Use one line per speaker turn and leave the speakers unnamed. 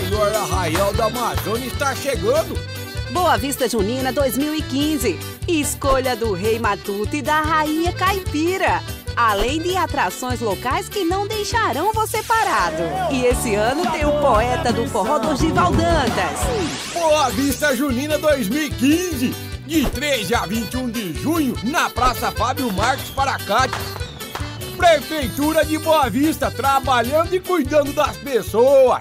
maior arraial da Amazônia está chegando.
Boa Vista Junina 2015. Escolha do Rei Matuto e da Rainha Caipira. Além de atrações locais que não deixarão você parado. E esse ano tem o poeta do forró Dorival Dantas.
Boa Vista Junina 2015. De 3 a 21 de junho, na Praça Fábio Marques Paracate. Prefeitura de Boa Vista, trabalhando e cuidando das pessoas.